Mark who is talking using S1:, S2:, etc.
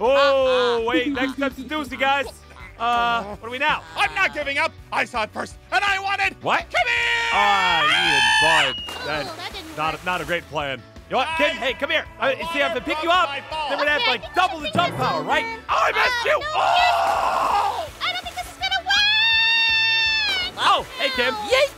S1: Uh-uh. Oh, wait. Next step's the doozy, guys. Uh, what are we now?
S2: I'm not giving up. I saw it first, and I want it.
S1: What?
S2: Come here.
S1: Ah, Ian Bud.
S3: Oh,
S1: That's
S3: that didn't
S1: not
S3: work.
S1: a, not a great plan. You know what, kid? Hey, come here. Uh,
S2: I,
S1: see, I have to pick you up. Then we're gonna have like double the jump power, right? Oh, I missed
S3: Oh,
S1: you.
S3: no,
S1: Oh!
S3: I don't think this is gonna work.
S1: Oh, hey, Kim.
S4: Yeet!